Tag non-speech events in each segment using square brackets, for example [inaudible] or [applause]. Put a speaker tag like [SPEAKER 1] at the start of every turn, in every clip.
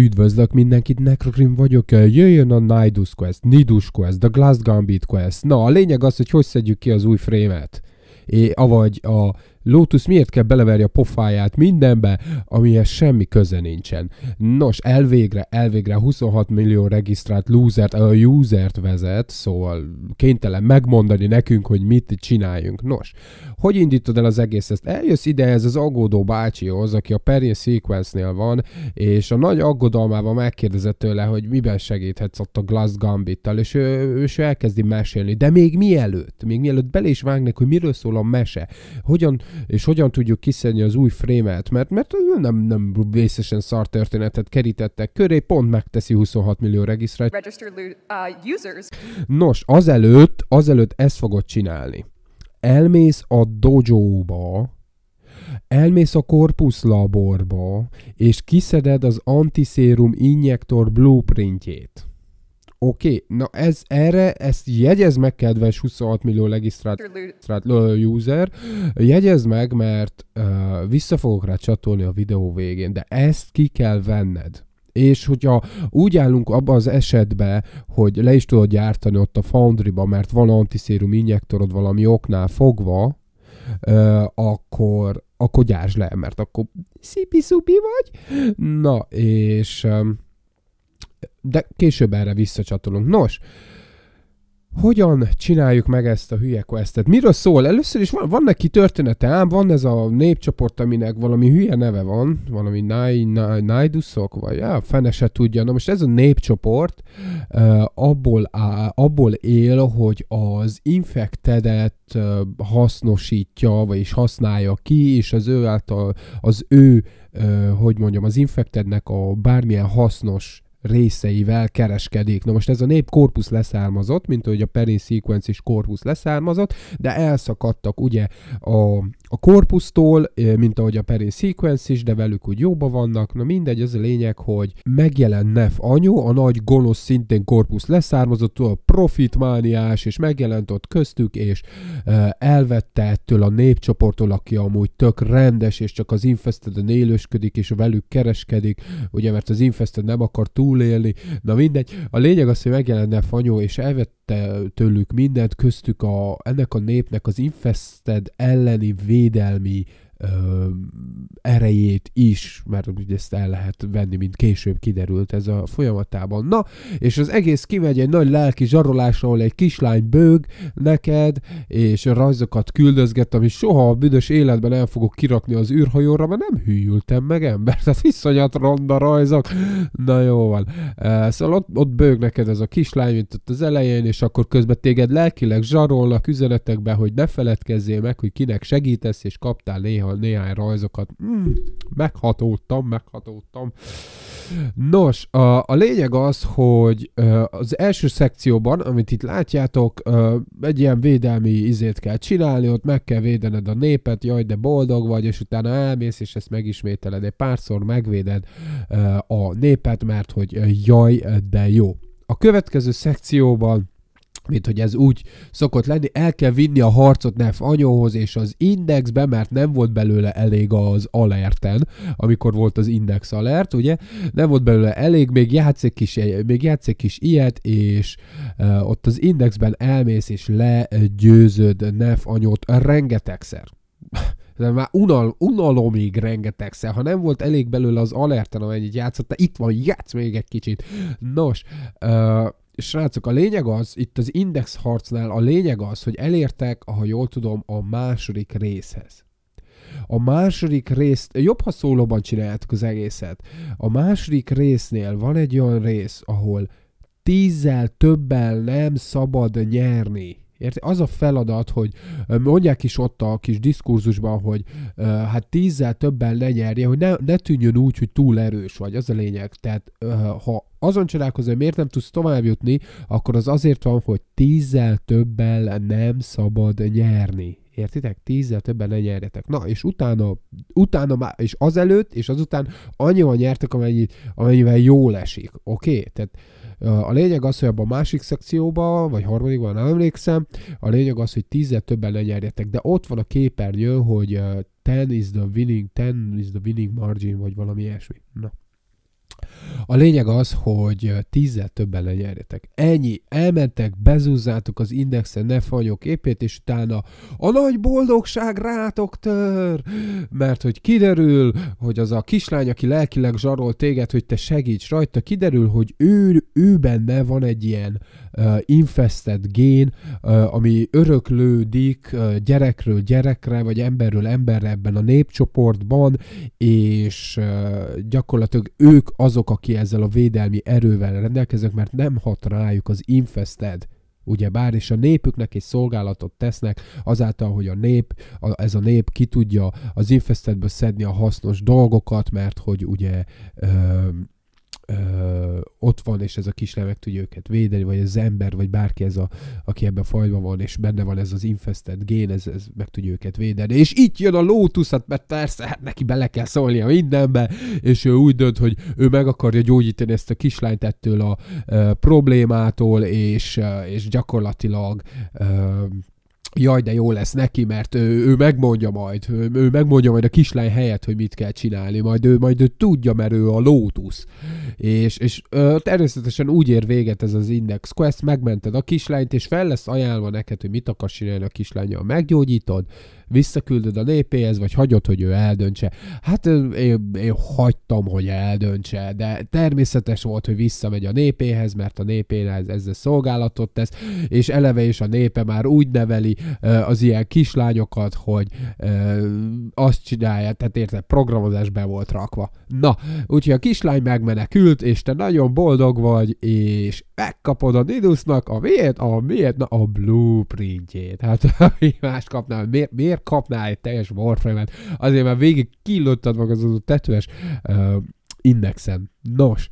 [SPEAKER 1] Üdvözlök mindenkit, Necrogrim vagyok, jöjjön a Nidus Quest, Nidus Quest, The Glass Gambit Quest. Na, a lényeg az, hogy hogy szedjük ki az új frémet. É, avagy a Lotus miért kell beleverni a pofáját mindenbe, amihez semmi köze nincsen. Nos, elvégre, elvégre 26 millió regisztrált losert, a usert vezet, szóval kénytelen megmondani nekünk, hogy mit csináljunk. Nos, hogy indítod el az egész ezt? Eljössz ide ez az aggódó bácsihoz, aki a Perrin Sequence-nél van, és a nagy aggodalmával megkérdezett tőle, hogy miben segíthetsz ott a Glass Gambit-tal, és ő, ő, ő elkezdi mesélni. De még mielőtt, még mielőtt bele is vágnak, hogy miről szól a mese, hogyan és hogyan tudjuk kiszedni az új frémet, mert, mert nem, nem vészesen szar történetet kerítettek köré, pont megteszi 26 millió regisztrált. Uh, Nos, azelőtt, azelőtt ezt fogod csinálni. Elmész a dojo-ba, elmész a Corpus laborba, és kiszeded az antiszérum injektor blueprintjét. Oké, okay, na ez erre, ezt jegyez meg, kedves 26 millió regisztrált user, jegyez meg, mert uh, vissza fogok rá csatolni a videó végén, de ezt ki kell venned. És hogyha úgy állunk abba az esetbe, hogy le is tudod gyártani ott a Foundry-ba, mert van antiszérum injektorod valami oknál fogva, uh, akkor, akkor gyárts le, mert akkor szipi-szupi vagy. Na, és... Um, de később erre visszacsatolunk. Nos, hogyan csináljuk meg ezt a hülye questet? Miről szól? Először is van, van neki története, ám van ez a népcsoport, aminek valami hülye neve van, valami Naidusok, vagy ja, fene se tudja. Na most ez a népcsoport uh, abból, á, abból él, hogy az infektedet uh, hasznosítja, vagyis használja ki, és az ő által, az ő, uh, hogy mondjam, az infektednek a bármilyen hasznos részeivel kereskedik. Na most ez a nép korpusz leszármazott, mint ahogy a Perrin Sequence is korpusz leszármazott, de elszakadtak ugye a a korpusztól, mint ahogy a Perrin Sequence is, de velük úgy jóba vannak. Na mindegy, az a lényeg, hogy megjelent Nef anyu, a nagy gonosz szintén korpusz leszármazott, a profitmániás, és megjelent ott köztük, és elvette ettől a népcsoporttól, aki amúgy tök rendes, és csak az infested élősködik, és velük kereskedik, ugye, mert az Infested nem akar túlélni. Na mindegy, a lényeg az, hogy megjelent Nef anyu, és elvette tőlük mindent, köztük a, ennek a népnek az infested elleni védelmi ö, erejét is, mert ugye ezt el lehet venni, mint később kiderült ez a folyamatában. Na, és az egész kimegy egy nagy lelki zsarolásra, ahol egy kislány bőg neked, és rajzokat küldözget, ami soha a büdös életben el fogok kirakni az űrhajóra, mert nem hűltem meg ember, tehát iszonyat ronda rajzok. Na jó van. Szóval ott, ott bőg neked ez a kislány, mint ott az elején, és akkor közben téged lelkileg zsarolnak üzenetekbe, hogy ne feledkezzél meg, hogy kinek segítesz, és kaptál néha néhány rajzokat. Mm, meghatódtam, meghatódtam. Nos, a, a lényeg az, hogy az első szekcióban, amit itt látjátok, egy ilyen védelmi izét kell csinálni, ott meg kell védened a népet, jaj, de boldog vagy, és utána elmész, és ezt megismételed egy párszor, megvéded a népet, mert hogy jaj, de jó. A következő szekcióban mint hogy ez úgy szokott lenni, el kell vinni a harcot Nef anyóhoz és az indexbe, mert nem volt belőle elég az alerten, amikor volt az index alert, ugye, nem volt belőle elég, még játszik is, még játszik is ilyet, és uh, ott az indexben elmész és legyőzöd Nef anyót rengetegszer. de már unal, unalomig rengetegszer. Ha nem volt elég belőle az alerten, amennyit játszott, itt van, játsz még egy kicsit. Nos, uh, srácok, a lényeg az, itt az index harcnál a lényeg az, hogy elértek, ha jól tudom, a második részhez. A második részt, jobb, ha szólóban csináljátok az egészet. A második résznél van egy olyan rész, ahol tízzel többel nem szabad nyerni. Érti? Az a feladat, hogy mondják is ott a kis diskurzusban, hogy uh, hát tízzel többen ne nyerje, hogy ne, ne tűnjön úgy, hogy túl erős vagy, az a lényeg. Tehát ha azon csodálkozol, hogy miért nem tudsz tovább jutni, akkor az azért van, hogy tízzel többel nem szabad nyerni. Értitek? Tízzel többen ne nyerjetek. Na, és utána, utána már, és azelőtt, és azután annyival nyertek, amennyi, amennyivel jól esik. Oké? Okay? Tehát a lényeg az, hogy abban a másik szekcióba, vagy harmadikban, nem emlékszem, a lényeg az, hogy tízzel többen lenyerjetek, de ott van a képernyő, hogy 10 is the winning, 10 is the winning margin, vagy valami ilyesmi. Na. A lényeg az, hogy tízzel többen lenyerjetek. Ennyi. Elmentek, bezúzzátok az indexen, ne fagyok épét, és utána a nagy boldogság rátok tör, mert hogy kiderül, hogy az a kislány, aki lelkileg zsarol téged, hogy te segíts rajta, kiderül, hogy ő, ő benne van egy ilyen uh, infested gén, uh, ami öröklődik uh, gyerekről gyerekre, vagy emberről emberre ebben a népcsoportban, és uh, gyakorlatilag ők azok, aki ezzel a védelmi erővel rendelkeznek, mert nem hat rájuk az infested ugye? Bár is a népüknek egy szolgálatot tesznek, azáltal, hogy a nép, a, ez a nép ki tudja az infestedből szedni a hasznos dolgokat, mert hogy ugye ö, ott van, és ez a kislány meg tudja őket védeni, vagy az ember, vagy bárki ez a, aki ebben a fajban van, és benne van ez az infested gén, ez, ez meg tudja őket védeni. És itt jön a Lotus, hát mert persze, hát neki bele kell szólnia mindenbe, és ő úgy dönt, hogy ő meg akarja gyógyítani ezt a kislányt ettől a ö, problémától, és, és gyakorlatilag ö, jaj, de jó lesz neki, mert ő, ő megmondja majd, ő, megmondja majd a kislány helyett, hogy mit kell csinálni, majd ő, majd ő tudja, mert ő a Lotus. És, és ö, természetesen úgy ér véget ez az Index Quest, megmented a kislányt, és fel lesz ajánlva neked, hogy mit akarsz csinálni a kislányjal, meggyógyítod, visszaküldöd a népéhez, vagy hagyod, hogy ő eldöntse. Hát én, én hagytam, hogy eldöntse, de természetes volt, hogy visszamegy a népéhez, mert a népéhez ezzel szolgálatot tesz, és eleve is a népe már úgy neveli az ilyen kislányokat, hogy azt csinálja, tehát érted, programozás be volt rakva. Na, úgyhogy a kislány megmenekült, és te nagyon boldog vagy, és megkapod a Nidusnak a miért? A miért? Na, a blueprintjét. Hát, [laughs] mi más kapnál? Miért, miért kapnál egy teljes Warframe-et? Azért, mert végig killottad magad az a tetőes uh, indexen. Nos,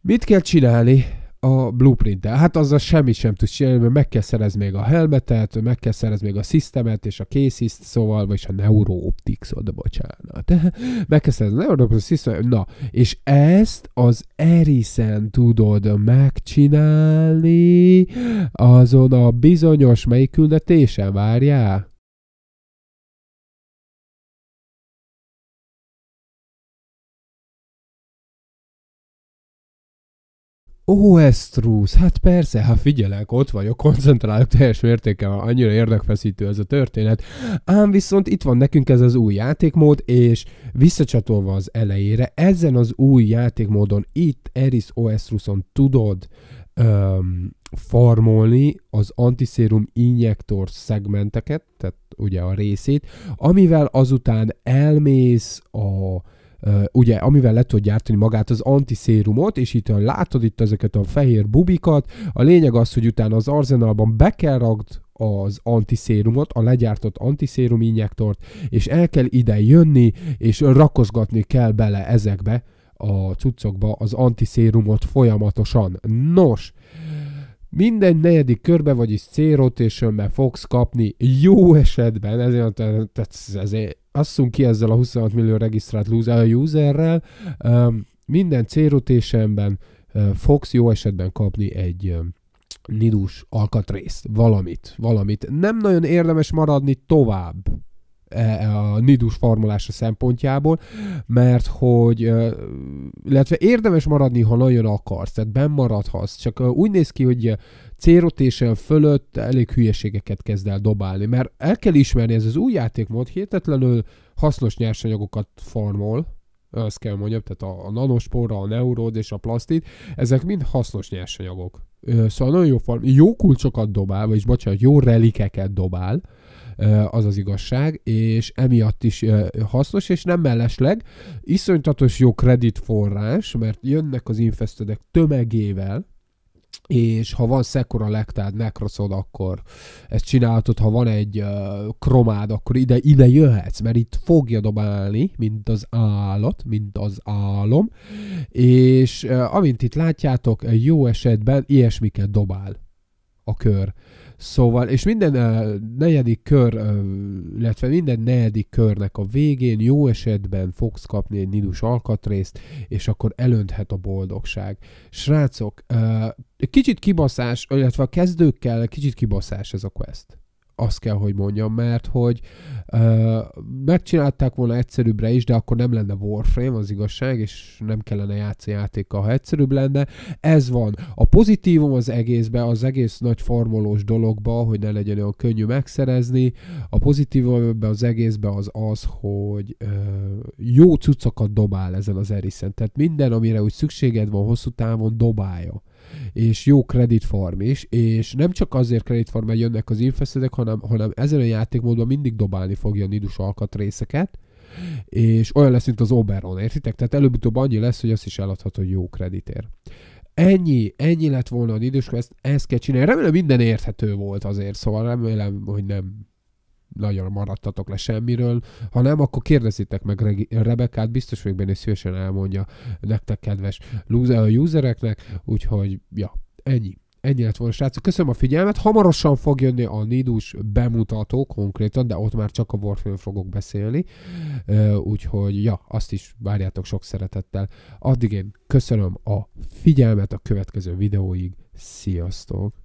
[SPEAKER 1] mit kell csinálni a blueprint -tel? Hát azzal semmit sem tudsz csinálni, mert meg kell szerezni még a helmetet, meg kell szerezni még a systemet és a késziszt, szóval, vagy a neurooptics oda, bocsánat. [laughs] meg kell szerezni a neurooptics system, na, és ezt az Erisen tudod megcsinálni azon a bizonyos melyik küldetésen, várjál? Ó, Estrusz, hát persze, hát figyelek, ott vagyok, koncentrálok teljes mértékkel, annyira érdekfeszítő ez a történet. Ám viszont itt van nekünk ez az új játékmód, és visszacsatolva az elejére, ezen az új játékmódon itt Eris Oestruson tudod öm, farmolni az antiszérum injektor szegmenteket, tehát ugye a részét, amivel azután elmész a ugye, amivel le tud gyártani magát az antiszérumot, és itt látod itt ezeket a fehér bubikat. A lényeg az, hogy utána az arzenálban be kell ragd az antiszérumot, a legyártott antiszérum injektort, és el kell ide jönni, és rakozgatni kell bele ezekbe a cuccokba az antiszérumot folyamatosan. Nos, minden negyedik körbe, vagyis C-rotationben fogsz kapni jó esetben, ezért, ezért asszunk ki ezzel a 26 millió regisztrált userrel, minden C-rotationben fogsz jó esetben kapni egy nidus alkatrészt, valamit, valamit. Nem nagyon érdemes maradni tovább E, a nidus formulása szempontjából, mert hogy, illetve érdemes maradni, ha nagyon akarsz, tehát benn maradhatsz, csak úgy néz ki, hogy c fölött elég hülyeségeket kezd el dobálni, mert el kell ismerni, ez az új játékmód hihetetlenül hasznos nyersanyagokat formol, azt kell mondjam, tehát a, a nanospora, a neuród és a plastit, ezek mind hasznos nyersanyagok. Szóval nagyon jó form, jó kulcsokat dobál, vagyis bocsánat, jó relikeket dobál, az az igazság, és emiatt is hasznos, és nem mellesleg iszonytatos jó kreditforrás, mert jönnek az infestedek tömegével, és ha van Sekora lektád, Necrosod, akkor ezt csinálhatod, ha van egy uh, kromád, akkor ide, ide jöhetsz, mert itt fogja dobálni, mint az állat, mint az álom, és uh, amint itt látjátok, jó esetben ilyesmiket dobál a kör. Szóval, és minden negyedik kör, uh, illetve minden negyedik körnek a végén jó esetben fogsz kapni egy nidus alkatrészt, és akkor elönthet a boldogság. Srácok, kicsit kibaszás, illetve a kezdőkkel kicsit kibaszás ez a quest. Azt kell, hogy mondjam, mert hogy uh, megcsinálták volna egyszerűbbre is, de akkor nem lenne Warframe, az igazság, és nem kellene játszani játékkal, ha egyszerűbb lenne. Ez van. A pozitívum az egészbe, az egész nagy farmolós dologba, hogy ne legyen olyan könnyű megszerezni. A pozitívum ebben az egészbe az az, hogy uh, jó cuccokat dobál ezen az eriszen. Tehát minden, amire úgy szükséged van hosszú távon, dobálja és jó credit farm is, és nem csak azért credit farm, mert jönnek az infeszedek, hanem, hanem ezen a játékmódban mindig dobálni fogja a nidus alkatrészeket, és olyan lesz, mint az Oberon, értitek? Tehát előbb-utóbb annyi lesz, hogy azt is eladhatod jó kreditért. Ennyi, ennyi lett volna a Nidus Quest, ezt kell csinálni. Remélem minden érthető volt azért, szóval remélem, hogy nem nagyon maradtatok le semmiről. Ha nem, akkor kérdezitek meg Rebekát, biztos vagyok benne, szívesen elmondja nektek kedves usereknek, úgyhogy ja, ennyi. Ennyi lett volna, srácok. Köszönöm a figyelmet. Hamarosan fog jönni a Nidus bemutató konkrétan, de ott már csak a Warframe fogok beszélni. Úgyhogy, ja, azt is várjátok sok szeretettel. Addig én köszönöm a figyelmet a következő videóig. Sziasztok!